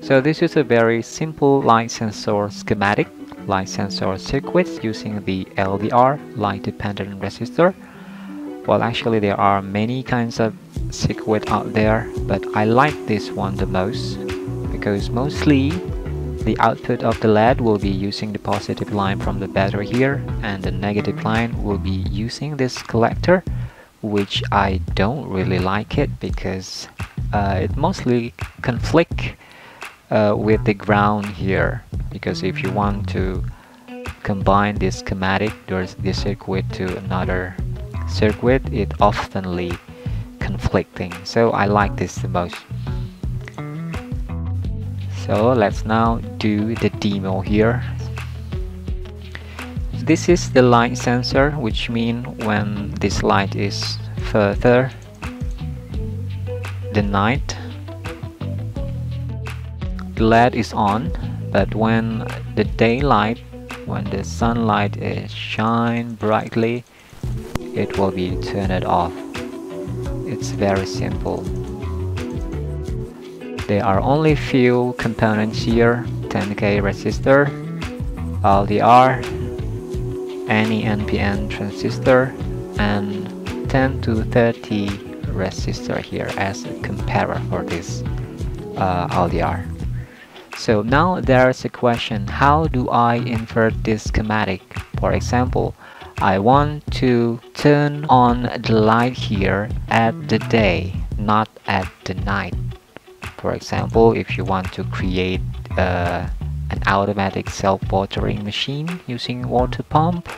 So this is a very simple light sensor schematic, light sensor circuits using the LDR, light dependent resistor. Well actually there are many kinds of circuit out there, but I like this one the most because mostly the output of the LED will be using the positive line from the battery here and the negative line will be using this collector which I don't really like it because uh, it mostly conflict uh, with the ground here. Because if you want to combine this schematic there's this circuit to another circuit it oftenly conflicting. So I like this the most. So let's now do the demo here. This is the light sensor which mean when this light is further the night LED is on but when the daylight when the sunlight is shine brightly it will be turned off. It's very simple. There are only few components here 10k resistor LDR any NPN transistor and 10 to 30 resistor here as a comparer for this uh, LDR so now there's a question how do I invert this schematic for example I want to turn on the light here at the day not at the night for example, if you want to create uh, an automatic self-watering machine using water pump,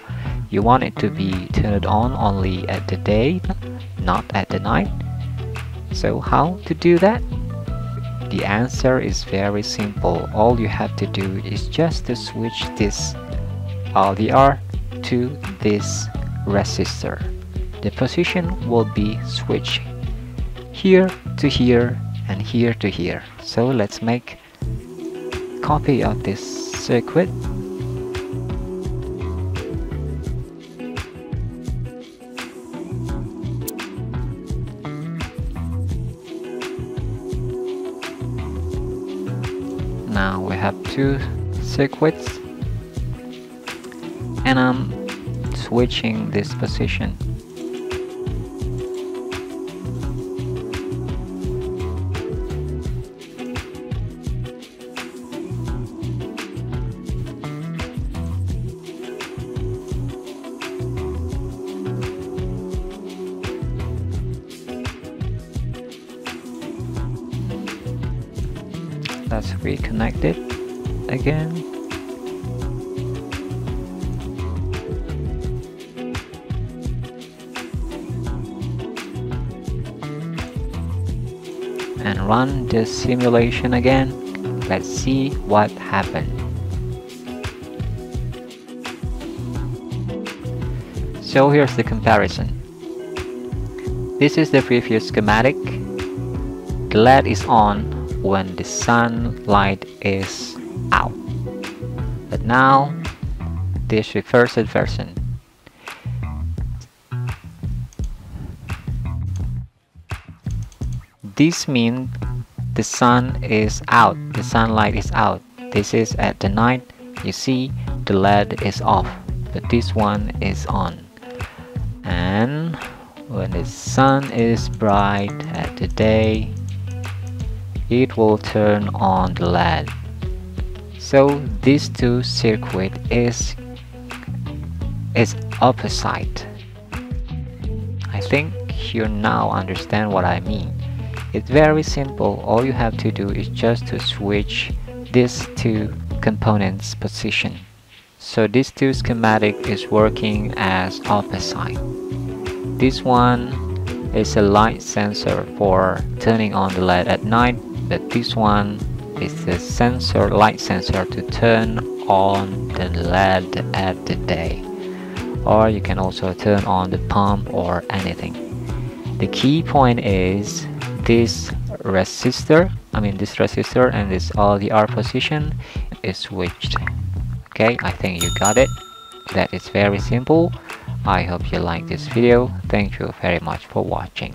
you want it to be turned on only at the day, not at the night. So how to do that? The answer is very simple. All you have to do is just to switch this LDR to this resistor. The position will be switched here to here and here to here so let's make copy of this circuit now we have two circuits and I'm switching this position let's reconnect it again. And run the simulation again. Let's see what happened. So here's the comparison. This is the previous schematic. The LED is on when the sunlight is out. But now, this reversed version. This means the sun is out, the sunlight is out. This is at the night, you see the LED is off, but this one is on. And when the sun is bright at the day, it will turn on the LED. So these two circuit is is opposite. I think you now understand what I mean. It's very simple. All you have to do is just to switch these two components position. So this two schematic is working as opposite. This one is a light sensor for turning on the LED at night but this one is the sensor light sensor to turn on the LED at the day. Or you can also turn on the pump or anything. The key point is this resistor I mean this resistor and this LDR position is switched. Okay I think you got it. That is very simple. I hope you like this video. Thank you very much for watching